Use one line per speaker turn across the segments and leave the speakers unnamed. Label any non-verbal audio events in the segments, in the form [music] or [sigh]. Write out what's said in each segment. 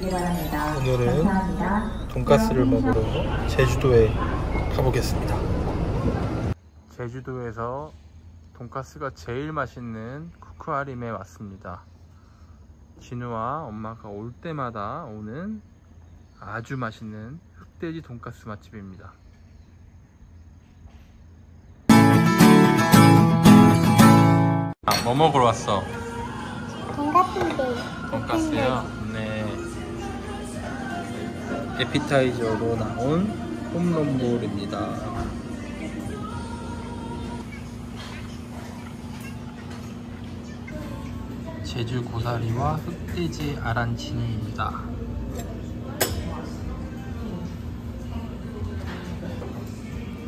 주시기 바랍니다.
오늘은
감사합니다.
돈가스를 먹으러 제주도에 가보겠습니다. 제주도에서 돈가스가 제일 맛있는 쿠쿠아림에 왔습니다. 진우와 엄마가 올 때마다 오는 아주 맛있는 흑돼지 돈가스 맛집입니다. 아, 뭐 먹으러 왔어?
돈가스인데
돈가스요? 네. 에피타이저로 나온 홈런볼입니다. 제주 고사리와 흑돼지 아란치니입니다.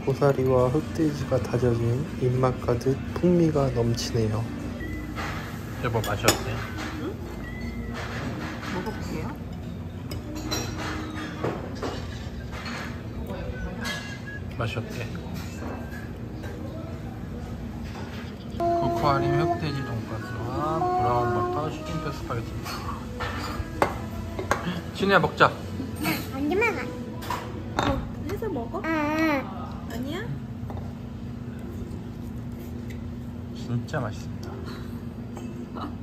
고사리와 흑돼지가 다져진 입맛 가득 풍미가 넘치네요. 여보 맛이 어때? 맛이 어때? 쿠쿠아림 흑돼지 돈가스와 brown butter shrimp 스파게티 진우야 먹자
안주만
해서 먹어?
아
아니야?
진짜 맛있습니다 [laughs]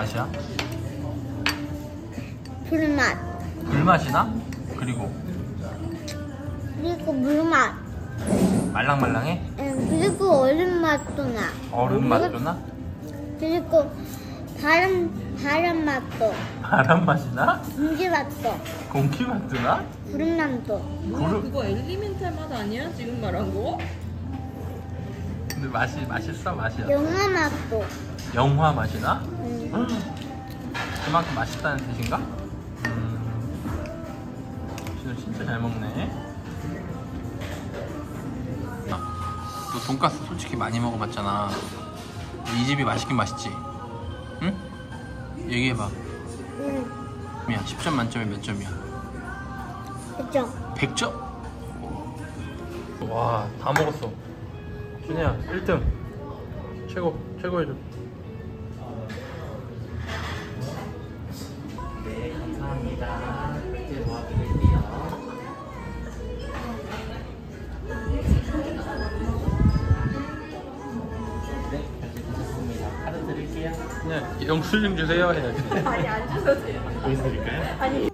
맛이야?
불맛
불맛이 나? 그리고
그리고 물맛
말랑말랑해?
응, 그리고 얼음 맛도 나
얼음 맛도 나?
그리고 바람 바람 맛도
바람 맛이 나?
공기 맛도
공기 맛도 나?
구름 맛도
그럼-
그거 엘리멘탈 맛 아니야? 지금 말한 거?
근데 맛이 맛있어 맛이야
영화 맛도
영화 맛이 나?
응.
그만큼 맛있다는 뜻인가? 음, 진우 진짜 잘 먹네. 아, 너 돈가스 솔직히 많이 먹어봤잖아. 이 집이 맛있긴 맛있지? 응? 얘기해봐.
응.
야 10점 만점에 몇 점이야?
그죠
100점? 와, 다 먹었어. 준혜야, 1등. 최고, 최고 해줘. 네, 영수증 주세요 해야지.
아니 안 주셔도 돼요.
여기서 드릴까요?
아니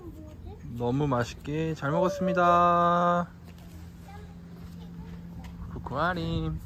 너무 맛있게 잘 먹었습니다. 쿠쿠아림.